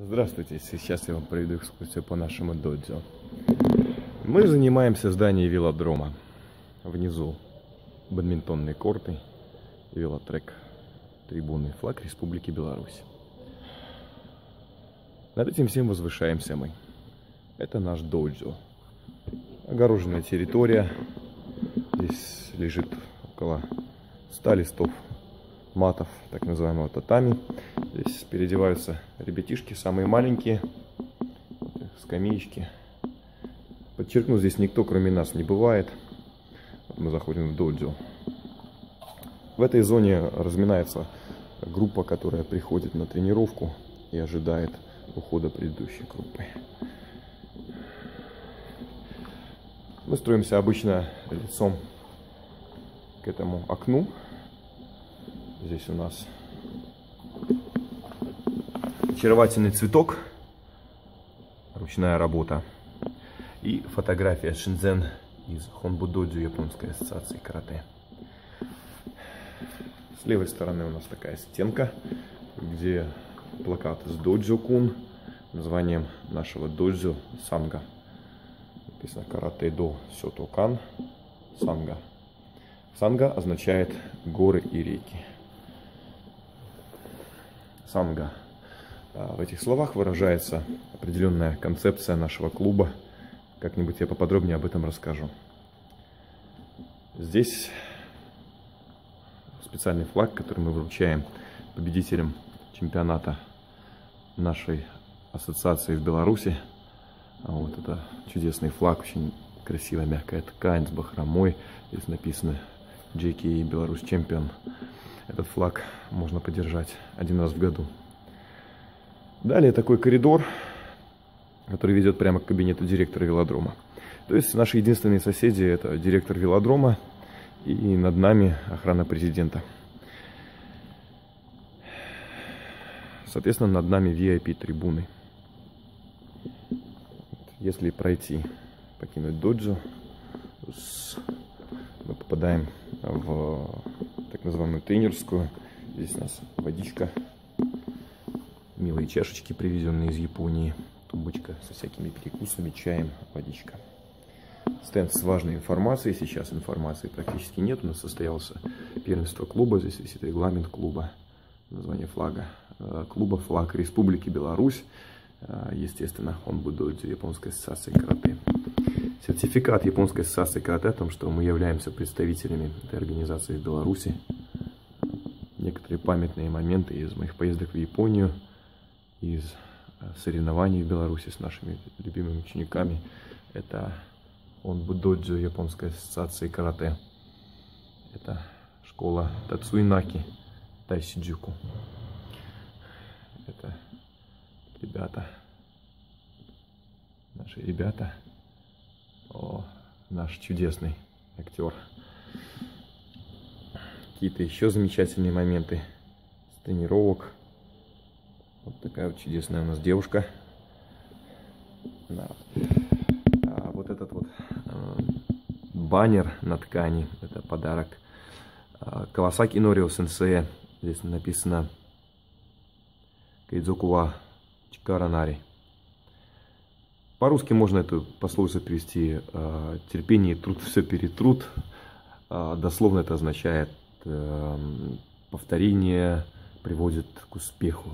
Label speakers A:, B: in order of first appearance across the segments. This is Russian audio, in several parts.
A: Здравствуйте, сейчас я вам проведу экскурсию по нашему додзё. Мы занимаемся в здании велодрома. Внизу бадминтонные корты, велотрек, трибуны, флаг Республики Беларусь. Над этим всем возвышаемся мы. Это наш додзё. Огороженная территория. Здесь лежит около 100 листов матов, так называемого татами. Здесь переодеваются ребятишки, самые маленькие, скамеечки. Подчеркну, здесь никто кроме нас не бывает. Мы заходим в додзю. В этой зоне разминается группа, которая приходит на тренировку и ожидает ухода предыдущей группы. Мы строимся обычно лицом к этому окну. Здесь у нас очаровательный цветок, ручная работа и фотография Шинзен из Хонбудодзю японской ассоциации карате. С левой стороны у нас такая стенка, где плакат с доджо-кун, названием нашего доджо Санга. Написано карате до сётокан Санга. Санга означает горы и реки. Санга. А, в этих словах выражается определенная концепция нашего клуба. Как-нибудь я поподробнее об этом расскажу. Здесь специальный флаг, который мы вручаем победителям чемпионата нашей ассоциации в Беларуси. А вот это чудесный флаг, очень красивая мягкая ткань с бахромой. Здесь написано JK Беларусь Чемпион. Этот флаг можно подержать один раз в году. Далее такой коридор, который ведет прямо к кабинету директора велодрома. То есть наши единственные соседи это директор велодрома и над нами охрана президента. Соответственно, над нами VIP-трибуны. Если пройти, покинуть доджо, мы попадаем в так называемую тренерскую. Здесь у нас водичка, милые чашечки, привезенные из Японии, тумбочка со всякими перекусами, чаем, водичка. Стенд с важной информацией. Сейчас информации практически нет. У нас состоялся первенство клуба. Здесь висит регламент клуба, название флага. Э, клуба флаг Республики Беларусь. Э, естественно, он будет Японской ассоциации карате. Сертификат Японской ассоциации карате о том, что мы являемся представителями этой организации в Беларуси. Некоторые памятные моменты из моих поездок в Японию, из э, соревнований в Беларуси с нашими любимыми учениками. Это он Будодзю Японской ассоциации карате. Это школа Тацуинаки Тайсиджуку. Это ребята, наши ребята, о, наш чудесный актер. Какие-то еще замечательные моменты с тренировок. Вот такая вот чудесная у нас девушка. Да. А вот этот вот э, баннер на ткани, это подарок Кавасаки Норио Сенсея. Здесь написано Кейдзокува Чикаранари. По-русски можно эту пословицу перевести э, «терпение и труд все перетрут». Э, дословно это означает э, «повторение приводит к успеху».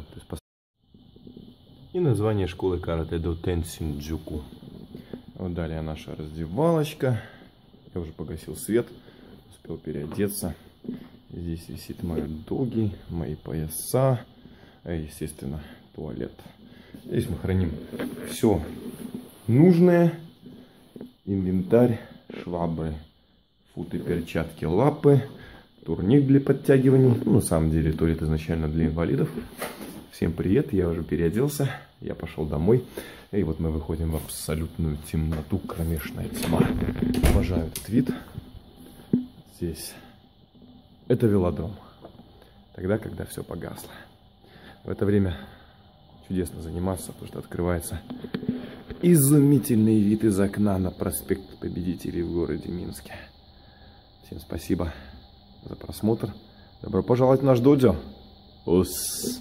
A: И название школы карате до Тенсинджуку. Вот далее наша раздевалочка. Я уже погасил свет, успел переодеться. Здесь висит мои доги, мои пояса, естественно, туалет. Здесь мы храним все нужное. Инвентарь, швабры, футы, перчатки, лапы, турник для подтягиваний. Ну, на самом деле, туалет изначально для инвалидов. Всем привет, я уже переоделся, я пошел домой. И вот мы выходим в абсолютную темноту, кромешная тьма. Обожаю этот вид. Здесь это велодром. Тогда, когда все погасло. В это время чудесно заниматься, потому что открывается изумительный вид из окна на проспект Победителей в городе Минске. Всем спасибо за просмотр. Добро пожаловать в наш додзё. Ус.